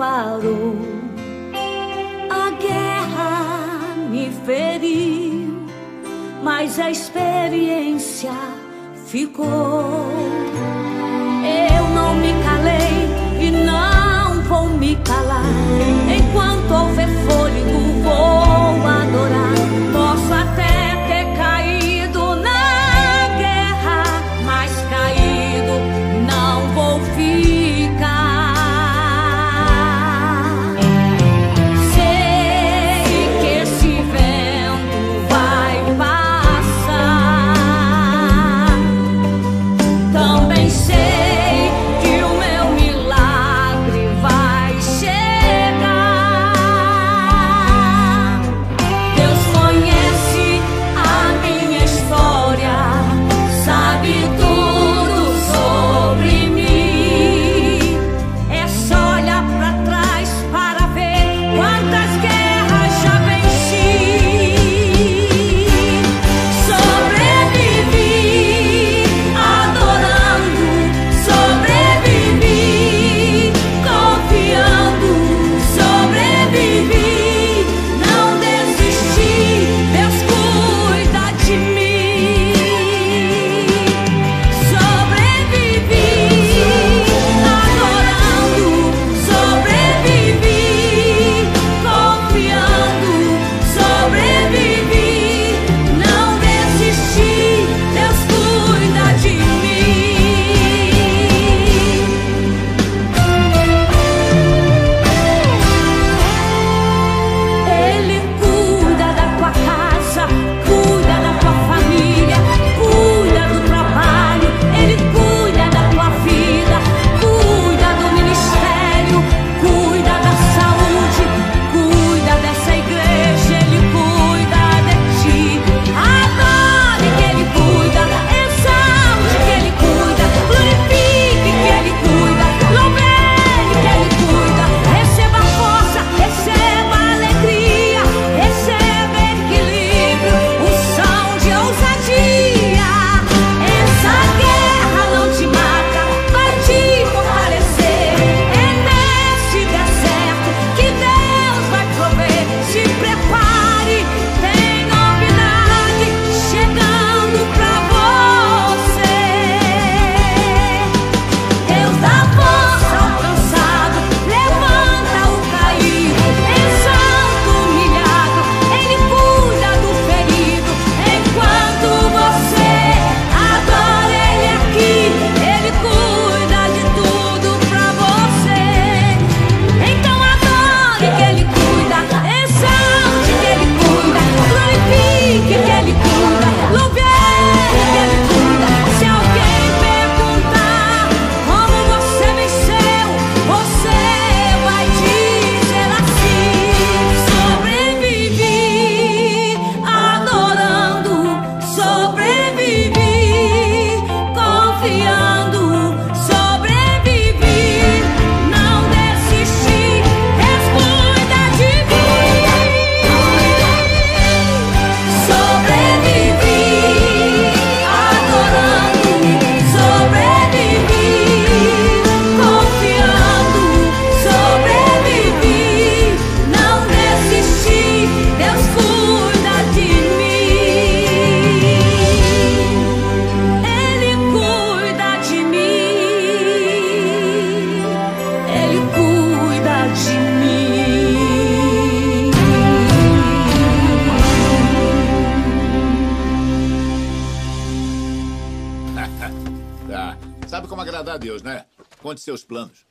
parou. A guerra me feriu, mas a experiência ficou. sabe como agradar a Deus, né? Conte seus planos.